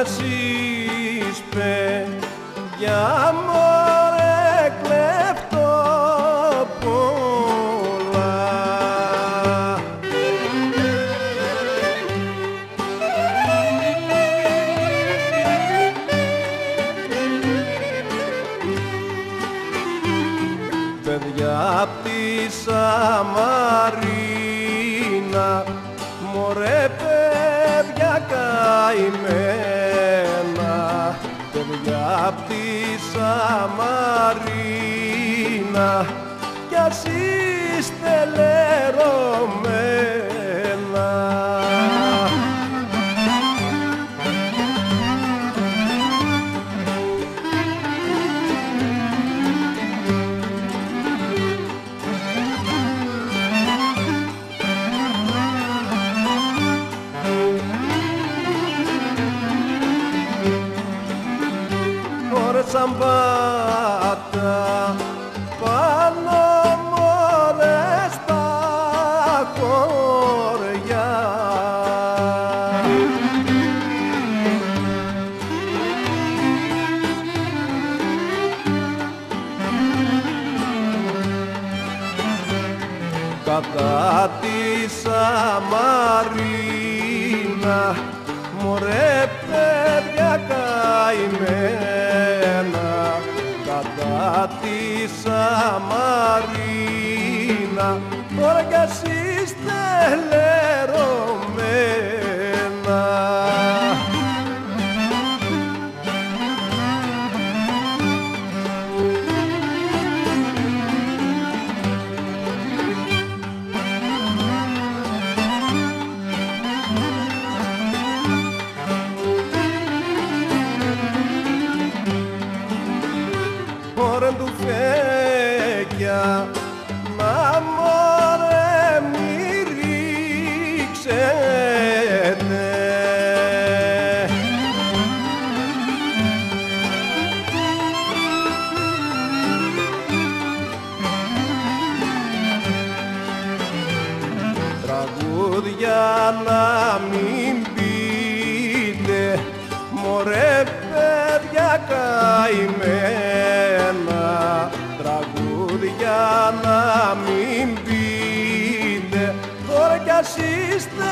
εσείς παιδιά μωρέ κλέφτο πολλά. Παιδιά απ' τη Σαμαρίνα μωρέ παιδιά καημένα παιδιά απ' τη Σαμαρίνα. Κι ας είστε λερωμένα Ωρε σαμπάτα πάνω μωρέ στα χωριά. Κατά τη Σαμαρίνα μωρέ παιδιά καημένα. κατά τη Σαμαρίνα φέκια να μωρέ μη ρίξετε. Τραγούδια να μην πείτε. Μωρέ παιδιά καημένα τραγούδια να μην πείτε τώρα κι ας είστε